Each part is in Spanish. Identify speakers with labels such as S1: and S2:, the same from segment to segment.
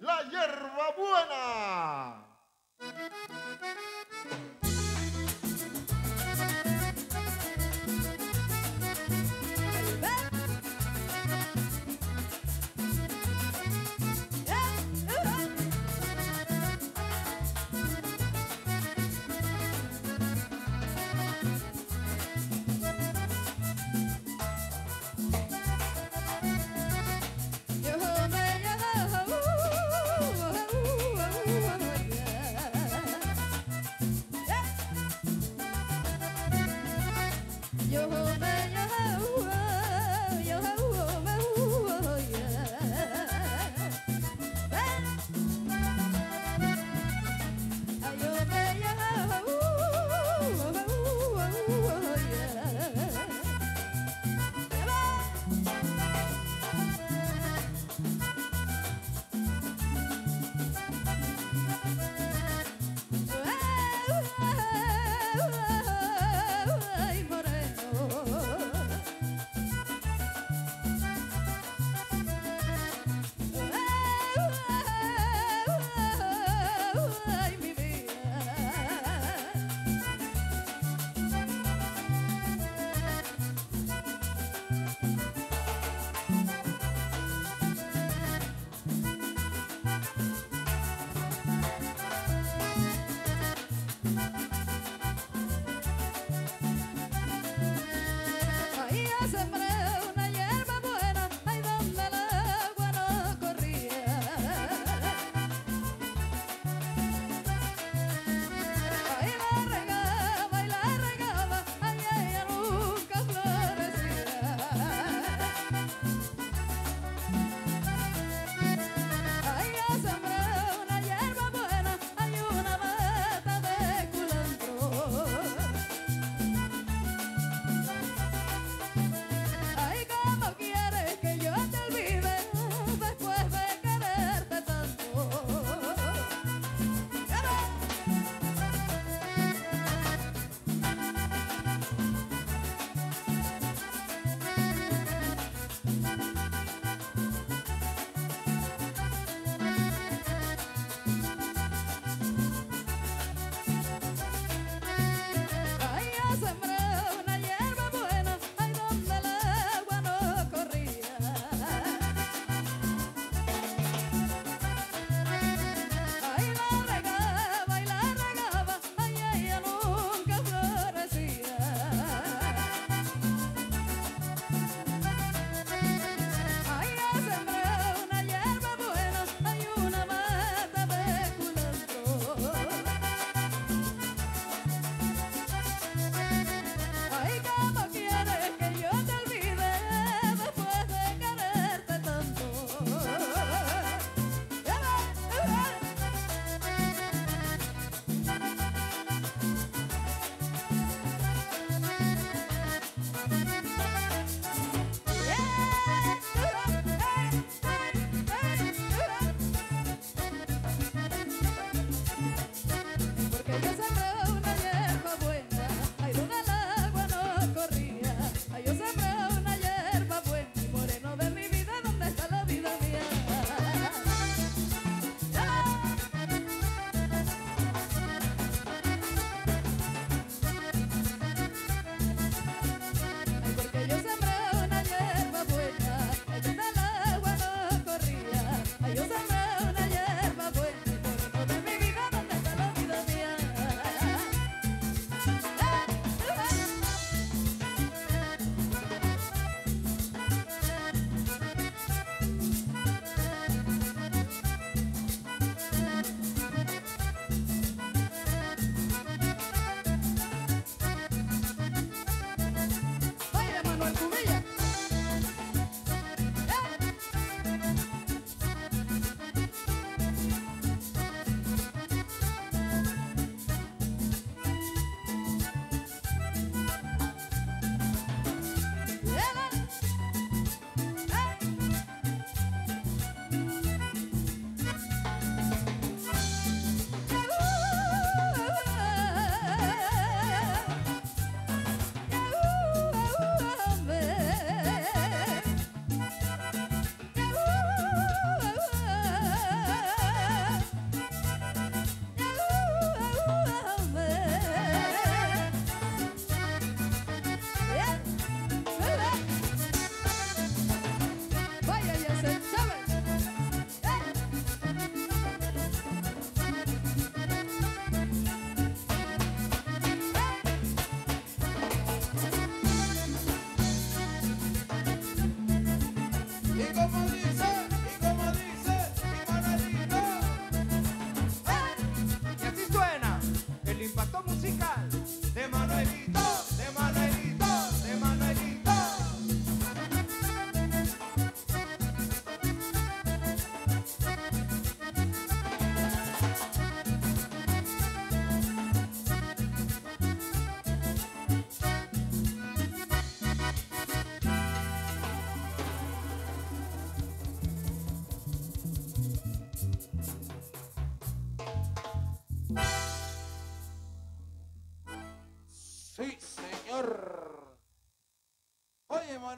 S1: la hierba buena.
S2: Jehovah.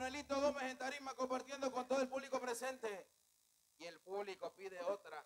S2: Manuelito Gómez en tarima compartiendo con todo el público presente. Y el público pide otra.